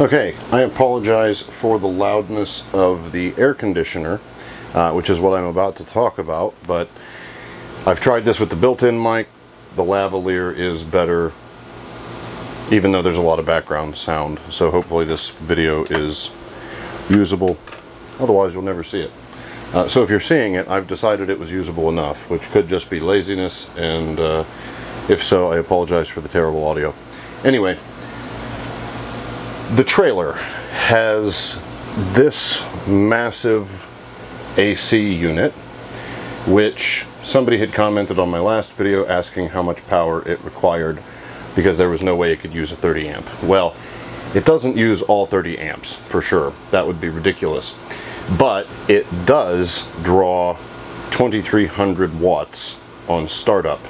Okay, I apologize for the loudness of the air conditioner, uh, which is what I'm about to talk about, but I've tried this with the built-in mic. The lavalier is better, even though there's a lot of background sound, so hopefully this video is usable. Otherwise, you'll never see it. Uh, so if you're seeing it, I've decided it was usable enough, which could just be laziness, and uh, if so, I apologize for the terrible audio. Anyway, the trailer has this massive AC unit, which somebody had commented on my last video asking how much power it required because there was no way it could use a 30 amp. Well, it doesn't use all 30 amps for sure. That would be ridiculous. But it does draw 2300 watts on startup.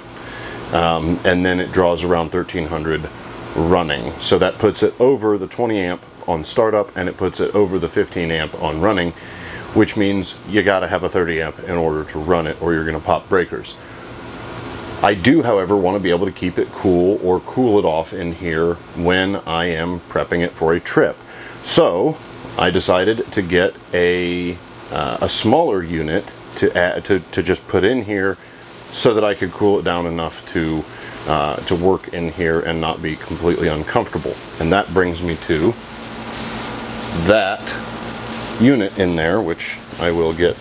Um, and then it draws around 1300 running. So that puts it over the 20 amp on startup and it puts it over the 15 amp on running, which means you gotta have a 30 amp in order to run it or you're gonna pop breakers. I do, however, want to be able to keep it cool or cool it off in here when I am prepping it for a trip. So I decided to get a, uh, a smaller unit to, add, to, to just put in here so that I could cool it down enough to uh, to work in here and not be completely uncomfortable. And that brings me to that unit in there, which I will get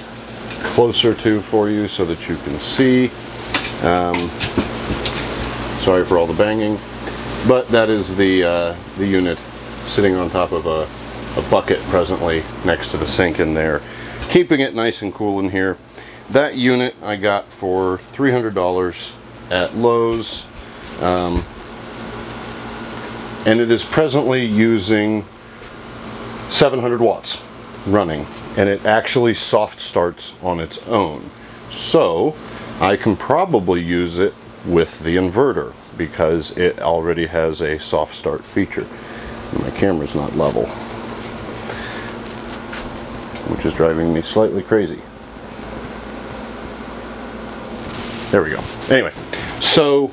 closer to for you so that you can see. Um, sorry for all the banging, but that is the, uh, the unit sitting on top of a, a bucket presently next to the sink in there, keeping it nice and cool in here. That unit I got for $300 at Lowe's um, and it is presently using 700 watts running and it actually soft starts on its own. So I can probably use it with the inverter because it already has a soft start feature. My camera's not level, which is driving me slightly crazy. There we go. Anyway, so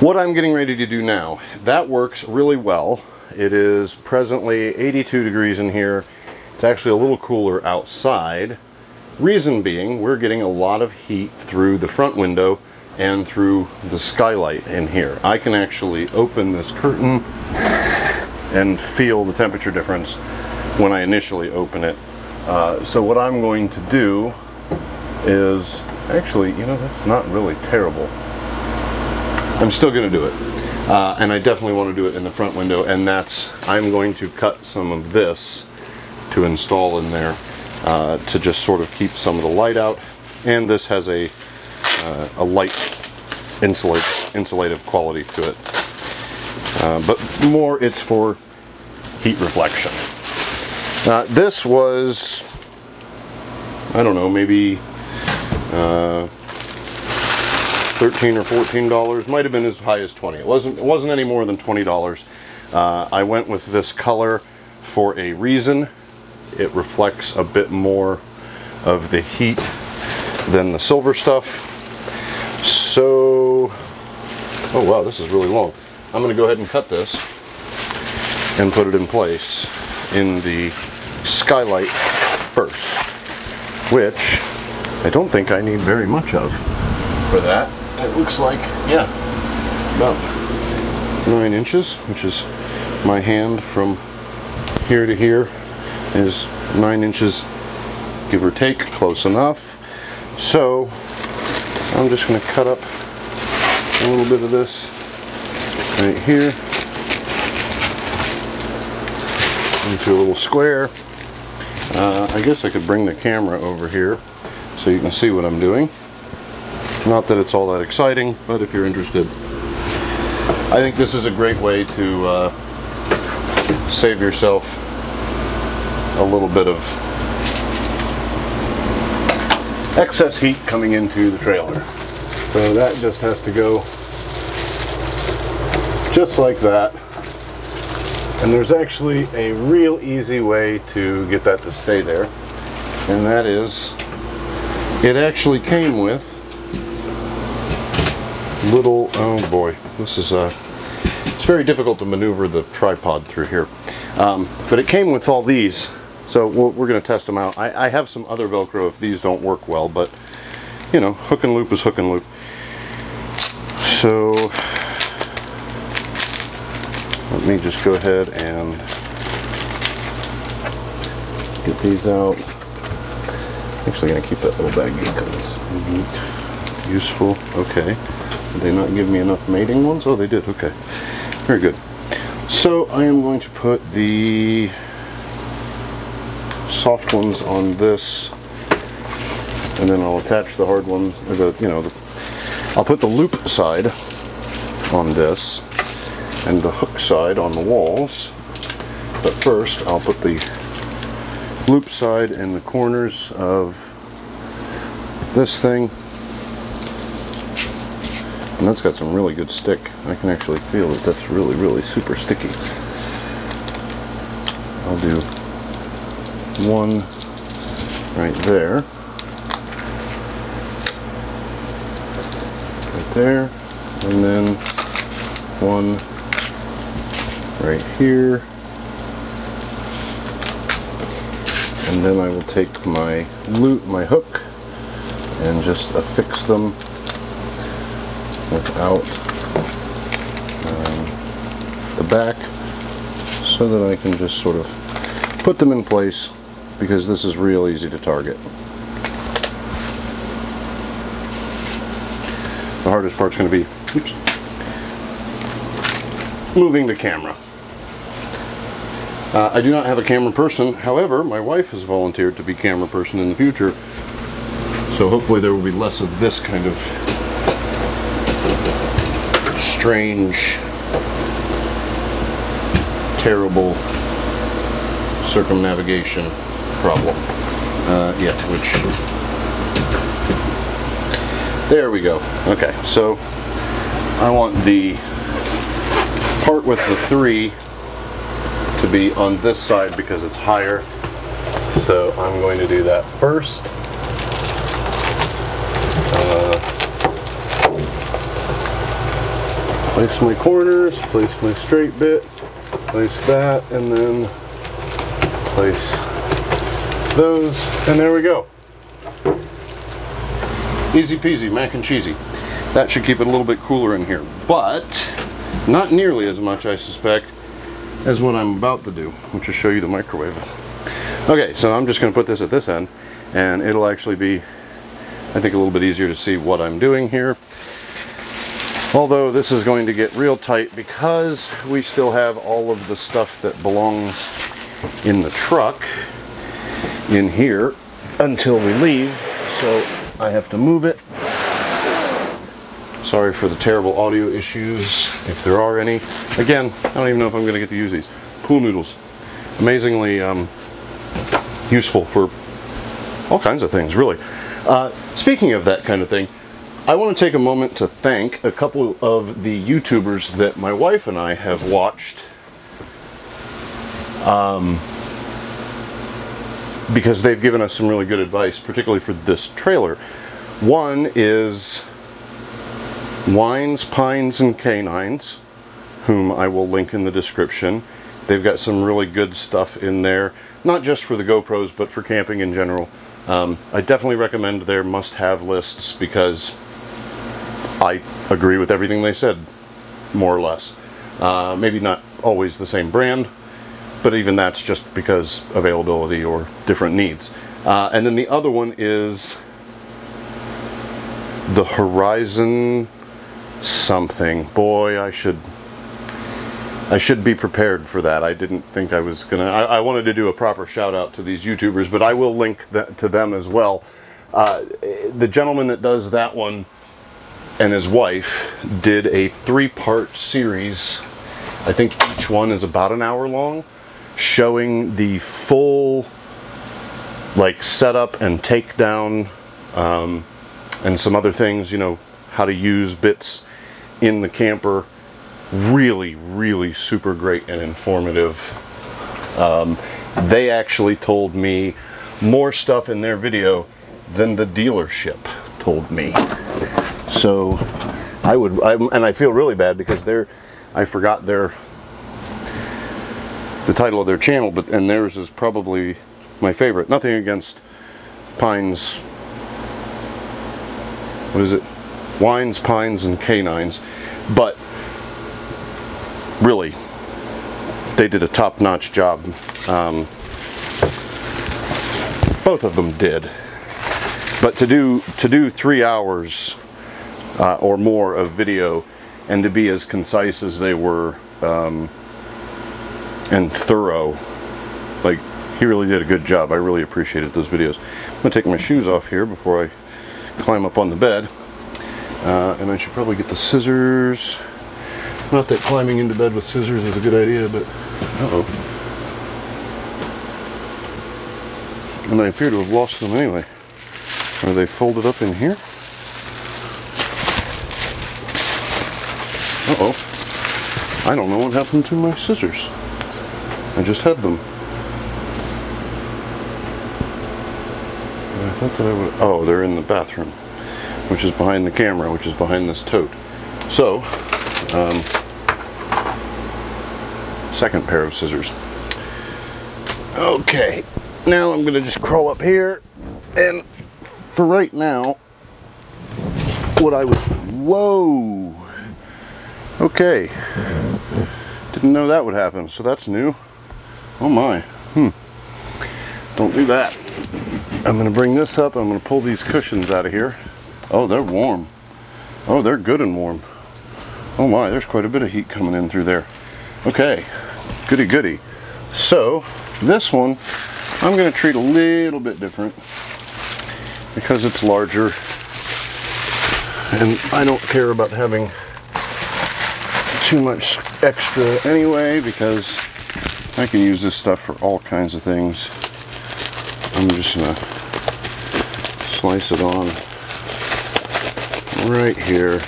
what I'm getting ready to do now, that works really well. It is presently 82 degrees in here. It's actually a little cooler outside. Reason being, we're getting a lot of heat through the front window and through the skylight in here. I can actually open this curtain and feel the temperature difference when I initially open it. Uh, so what I'm going to do is, actually, you know, that's not really terrible. I'm still going to do it. Uh, and I definitely want to do it in the front window and that's, I'm going to cut some of this to install in there uh, to just sort of keep some of the light out. And this has a, uh, a light insulate, insulative quality to it. Uh, but more it's for heat reflection. Uh, this was, I don't know, maybe uh, 13 or 14 dollars might have been as high as 20 it wasn't it wasn't any more than 20 dollars. Uh, I went with this color for a reason. It reflects a bit more of the heat than the silver stuff. So oh wow this is really long. I'm gonna go ahead and cut this and put it in place in the skylight first which I don't think I need very much of for that it looks like, yeah, about nine inches, which is my hand from here to here is nine inches, give or take, close enough. So I'm just going to cut up a little bit of this right here into a little square. Uh, I guess I could bring the camera over here so you can see what I'm doing. Not that it's all that exciting, but if you're interested. I think this is a great way to uh, save yourself a little bit of excess heat coming into the trailer. So that just has to go just like that. And there's actually a real easy way to get that to stay there. And that is, it actually came with little, oh boy, this is a, uh, it's very difficult to maneuver the tripod through here. Um, but it came with all these, so we're, we're going to test them out. I, I have some other Velcro if these don't work well, but you know, hook and loop is hook and loop. So let me just go ahead and get these out. Actually, gonna keep that little baggie because it's neat, useful. Okay. Did they not give me enough mating ones? Oh, they did. Okay. Very good. So I am going to put the soft ones on this, and then I'll attach the hard ones. The you know, the, I'll put the loop side on this, and the hook side on the walls. But first, I'll put the loop side in the corners of this thing. And that's got some really good stick. I can actually feel that that's really, really super sticky. I'll do one right there. Right there. And then one right here. And then I will take my loop, my hook, and just affix them without um, the back so that I can just sort of put them in place because this is real easy to target. The hardest part's going to be oops, moving the camera. Uh, I do not have a camera person, however, my wife has volunteered to be camera person in the future, so hopefully there will be less of this kind of strange, terrible circumnavigation problem. Uh, which, there we go. Okay, so I want the part with the three to be on this side because it's higher. So I'm going to do that first. Place my corners, place my straight bit, place that, and then place those, and there we go. Easy peasy, mac and cheesy. That should keep it a little bit cooler in here, but not nearly as much, I suspect, as what I'm about to do, which is show you the microwave. Okay, so I'm just going to put this at this end, and it'll actually be, I think, a little bit easier to see what I'm doing here. Although this is going to get real tight because we still have all of the stuff that belongs in the truck in here until we leave, so I have to move it Sorry for the terrible audio issues, if there are any. Again, I don't even know if I'm going to get to use these. Pool noodles. Amazingly um, useful for all kinds of things, really. Uh, speaking of that kind of thing, I want to take a moment to thank a couple of the YouTubers that my wife and I have watched um, because they've given us some really good advice, particularly for this trailer. One is Wines, Pines, and Canines, whom I will link in the description. They've got some really good stuff in there, not just for the Geo Pros, but for camping in general. Um, I definitely recommend their must-have lists because I agree with everything they said, more or less. Uh, maybe not always the same brand, but even that's just because availability or different needs. Uh, and then the other one is the Horizon something. Boy, I should I should be prepared for that. I didn't think I was gonna. I, I wanted to do a proper shout out to these YouTubers, but I will link to them as well. Uh, the gentleman that does that one and his wife did a three-part series. I think each one is about an hour long, showing the full like setup and takedown um, and some other things. You know how to use bits in the camper. Really, really super great and informative. Um, they actually told me more stuff in their video than the dealership told me. So I would, I, and I feel really bad because they're, I forgot their the title of their channel, but and theirs is probably my favorite. Nothing against Pines. What is it? Wines, Pines, and Canines, but really, they did a top-notch job. Um, both of them did. But to do to do three hours uh, or more of video and to be as concise as they were um, and thorough, like he really did a good job. I really appreciated those videos. I'm gonna take my shoes off here before I climb up on the bed. Uh, and I should probably get the scissors. Not that climbing into bed with scissors is a good idea, but uh oh And I appear to have lost them anyway. Are they folded up in here? Uh-oh. I don't know what happened to my scissors. I just had them. I thought that I would... Oh, they're in the bathroom, which is behind the camera, which is behind this tote. So, um, second pair of scissors. Okay, now I'm gonna just crawl up here and for right now what I was whoa okay. Didn't know that would happen so that's new. Oh my. Hmm. Don't do that. I'm gonna bring this up I'm gonna pull these cushions out of here. Oh they're warm. Oh they're good and warm. Oh my there's quite a bit of heat coming in through there. Okay. Goody goody. So this one I'm going to treat a little bit different because it's larger and I don't care about having too much extra anyway because I can use this stuff for all kinds of things. I'm just to slice it on right here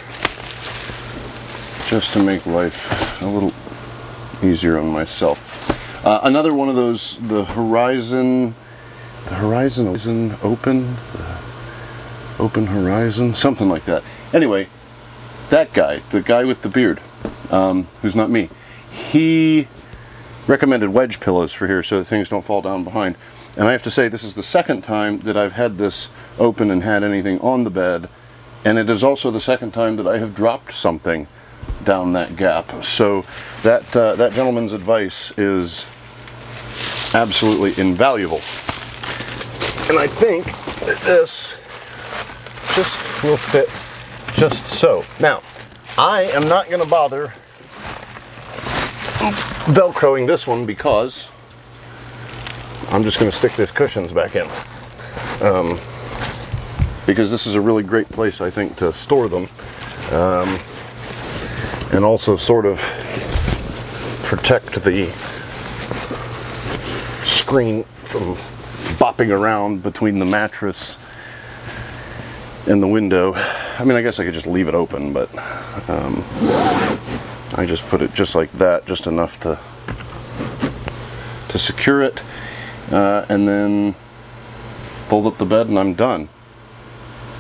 just to make life a little easier on myself. Uh, another one of those, the Horizon, the Horizon, Horizon Open, Open Horizon, something like that. Anyway, that guy, the guy with the beard, um, who's not me, he recommended wedge pillows for here so that things don't fall down behind. And I have to say, this is the second time that I've had this open and had anything on the bed. And it is also the second time that I have dropped something down that gap. So that, uh, that gentleman's advice is absolutely invaluable. And I think that this just will fit just so. Now, I am not going to bother velcroing this one because I'm just going to stick these cushions back in. Um, because this is a really great place, I think, to store them. Um, and also sort of protect the screen from bopping around between the mattress and the window. I mean, I guess I could just leave it open, but um, I just put it just like that, just enough to to secure it, uh, and then fold up the bed and I'm done.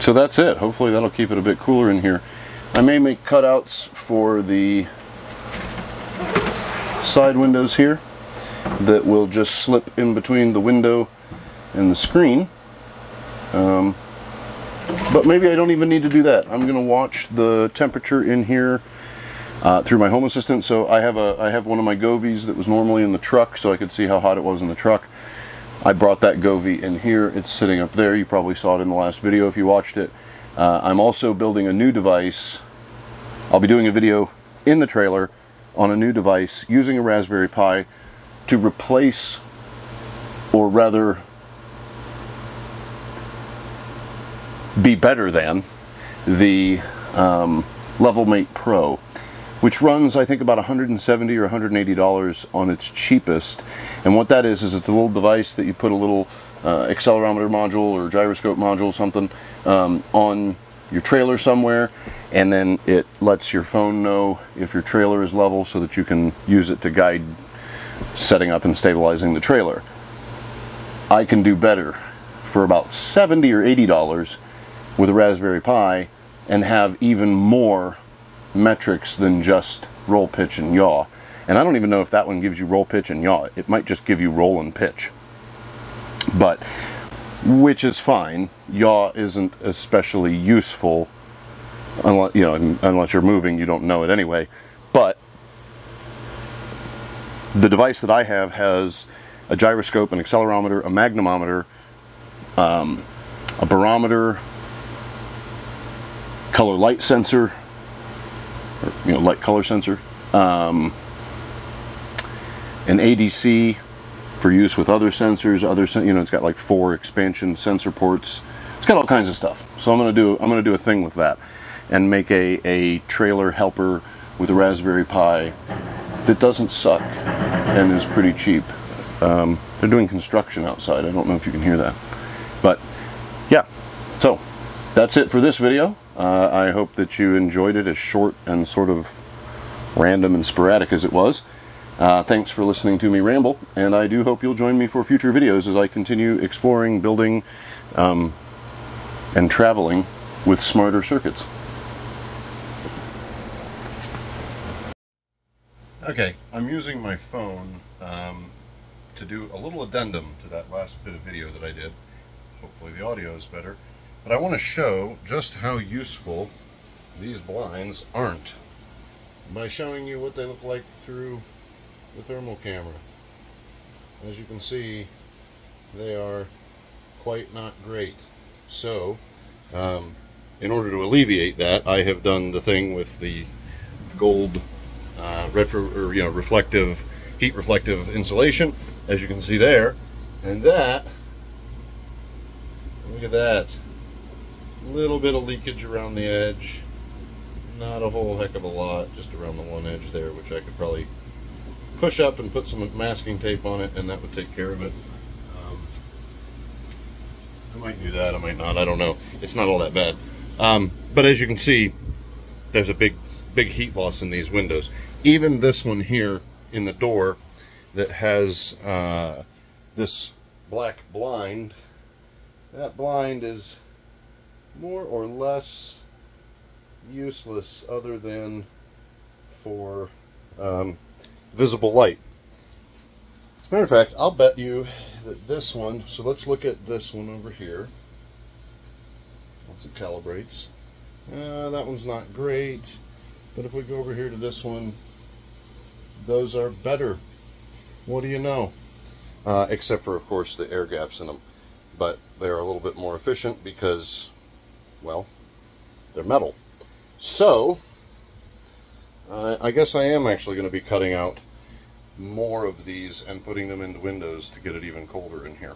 So that's it. Hopefully that'll keep it a bit cooler in here. I may make cutouts for the side windows here that will just slip in between the window and the screen. Um, but maybe I don't even need to do that. I'm going to watch the temperature in here uh, through my home assistant. So I have a I have one of my Govees that was normally in the truck so I could see how hot it was in the truck. I brought that Govee in here. It's sitting up there. You probably saw it in the last video if you watched it. Uh, I'm also building a new device. I'll be doing a video in the trailer on a new device using a Raspberry Pi to replace, or rather be better than, the um, LevelMate Pro, which runs I think about 170 or 180 dollars on its cheapest. And what that is is it's a little device that you put a little uh, accelerometer module or gyroscope module something um, on your trailer somewhere and then it lets your phone know if your trailer is level so that you can use it to guide setting up and stabilizing the trailer. I can do better for about 70 or 80 dollars with a Raspberry Pi and have even more metrics than just roll pitch and yaw And I don't even know if that one gives you roll, pitch, and yaw. It might just give you roll and pitch. But, which is fine. Yaw isn't especially useful unless, you know, unless you're moving, you don't know it anyway. But, the device that I have has a gyroscope, an accelerometer, a magnetometer, um, a barometer, color light sensor, or, you know, light color sensor, um, an ADC for use with other sensors, other, you know, it's got like four expansion sensor ports. It's got all kinds of stuff. So I'm gonna do, I'm gonna do a thing with that and make a, a trailer helper with a Raspberry Pi that doesn't suck and is pretty cheap. Um, they're doing construction outside. I don't know if you can hear that. But yeah, so that's it for this video. Uh, I hope that you enjoyed it as short and sort of random and sporadic as it was. Uh, thanks for listening to me ramble, and I do hope you'll join me for future videos as I continue exploring, building, um, and traveling with smarter circuits. Okay, I'm using my phone um, to do a little addendum to that last bit of video that I did. Hopefully the audio is better. But I want to show just how useful these blinds aren't by showing you what they look like through the thermal camera. As you can see, they are quite not great. So, um, in order to alleviate that, I have done the thing with the gold uh, retro, or, you know, reflective, heat reflective insulation as you can see there. And that, look at that, little bit of leakage around the edge. Not a whole heck of a lot, just around the one edge there, which I could probably push up and put some masking tape on it, and that would take care of it. Um, I might do that, I might not, I don't know. It's not all that bad. Um, but as you can see, there's a big, big heat loss in these windows. Even this one here in the door that has uh, this black blind. That blind is more or less useless other than for um, visible light. As a matter of fact, I'll bet you that this one, so let's look at this one over here. Once it calibrates. Uh, that one's not great, but if we go over here to this one, those are better what do you know? Uh, except for, of course, the air gaps in them. But they're a little bit more efficient because, well, they're metal. So, uh, I guess I am actually going to be cutting out more of these and putting them into windows to get it even colder in here.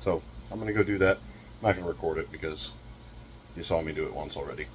So, I'm going to go do that. I'm not going to record it because you saw me do it once already.